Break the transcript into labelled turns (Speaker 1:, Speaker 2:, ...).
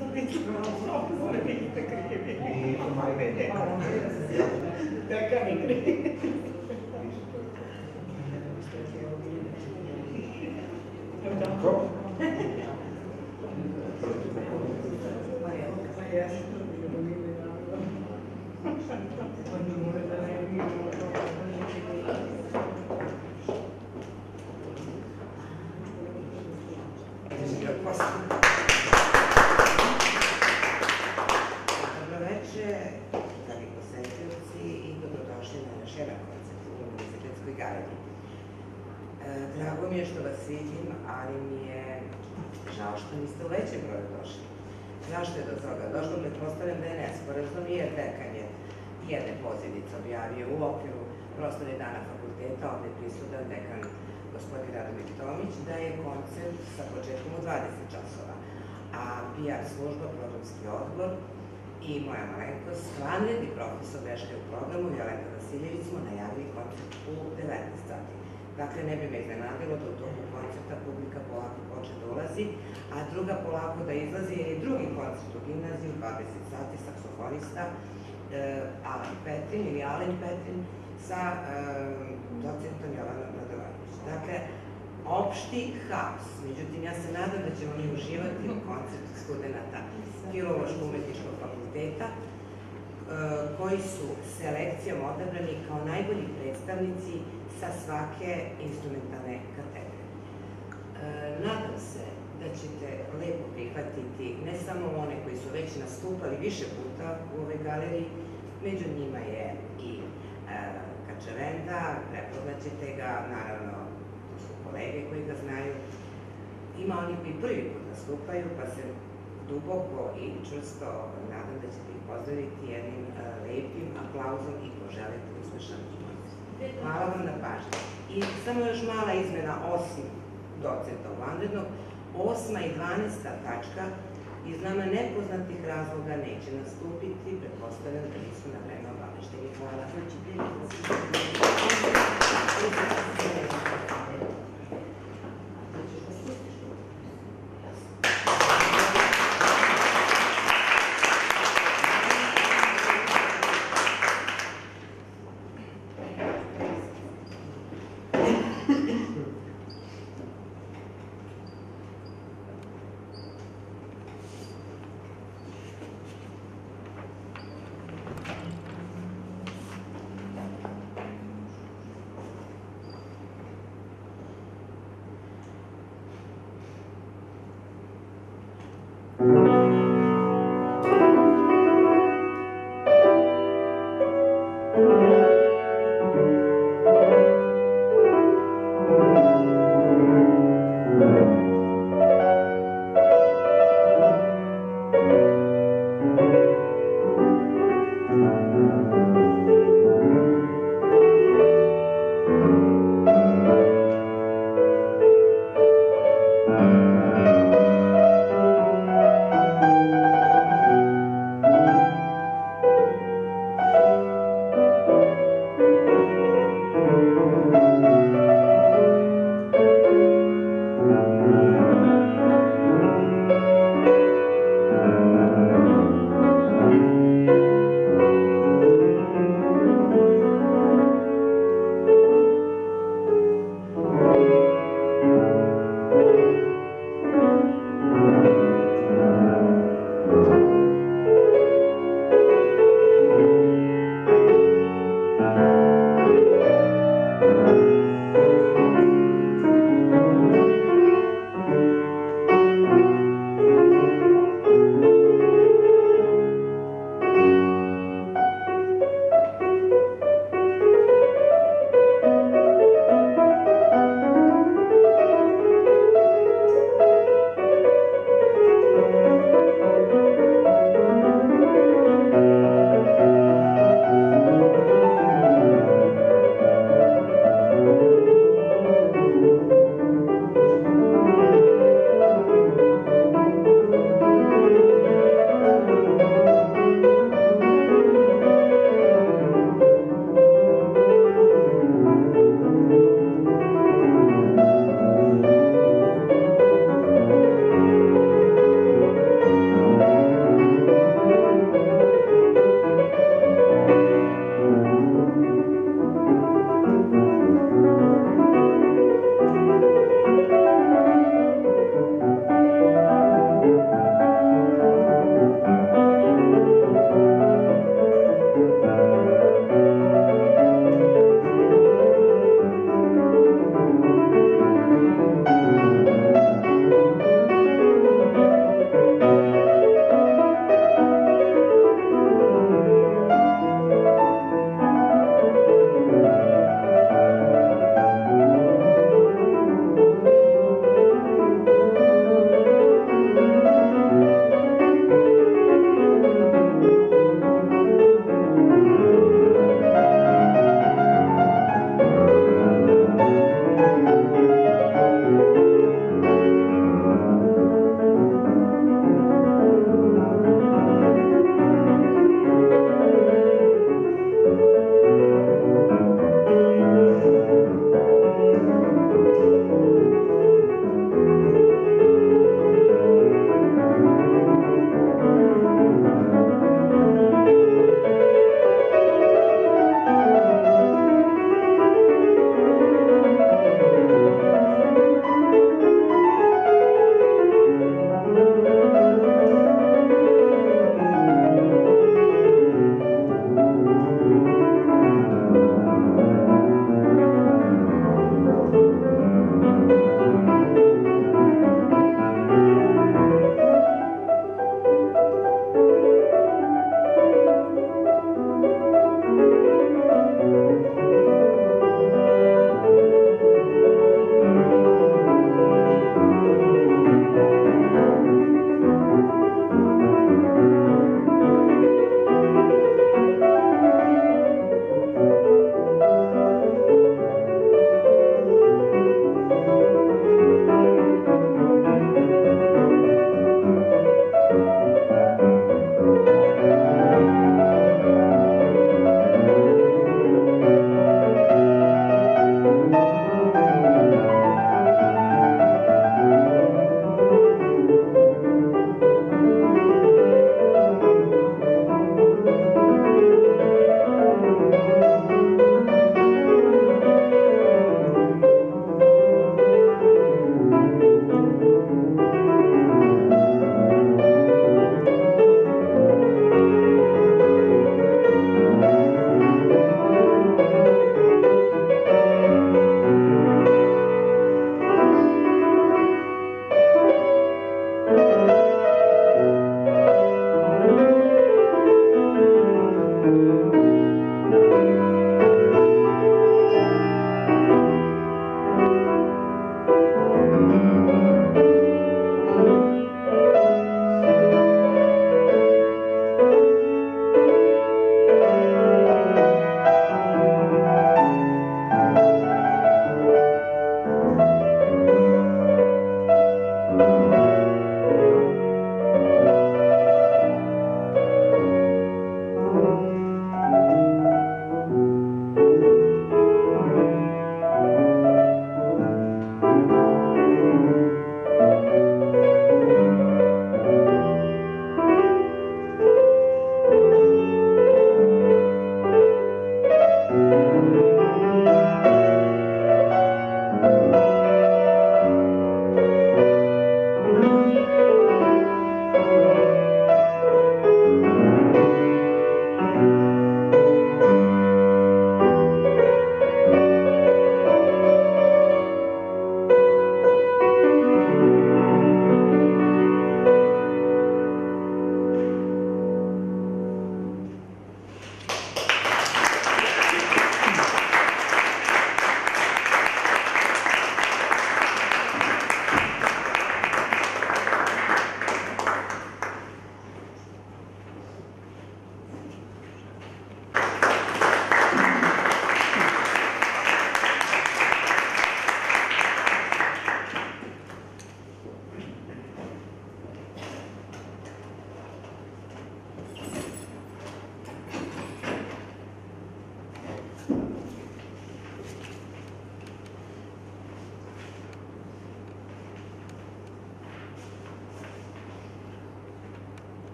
Speaker 1: Nisu mai
Speaker 2: većem broju došli. Zašto je do toga došlo? Pretpostavljam da je nesporazum jer dekan je jedne pozivnice objavio u okviru prostorne dana fakulteta, ovde je prisutan dekan gospodin Radomir Tomić, da je koncert sa početkom u 20 časova, a PR služba, programski odbor i moja malenkost, vanredni profesor veške u programu, Violeta Vasiljević, smo najavili koncert u 19 sati. Dakle, ne bi me iznenadilo da u toku koncerta publika polako počne da ulazi, a druga polako da izlazi, jer je drugi koncert u gimnaziju, 20 sati, saksofonista, eh, Alan Petrin ili Alen Petrin sa eh, docentom Jovanom Radovanović. Dakle, opšti haos. Međutim, ja se nadam da ćemo mi uživati u koncertu studenta Filološko-umetničkog fakulteta, e, koji su selekcijom odabrani kao najbolji predstavnici sa svake instrumentalne kategorije. E, Nadam se da ćete lepo prihvatiti ne samo one koji su već nastupali više puta u ovoj galeriji, među njima je i e, Kačavenda, prepoznaćete ga, naravno, to su kolege koji ga znaju, ima oni koji prvi put nastupaju, pa se duboko i čvrsto nadam da ćete ih pozdraviti jednim uh, lepim aplauzom i poželiti uspešan. Hvala vam na pažnji. I samo još mala izmena, osim docenta u vanrednog, osma i dvanesta tačka iz nama nepoznatih razloga neće nastupiti, pretpostavljam da nisu na vreme obavešteni. Hvala.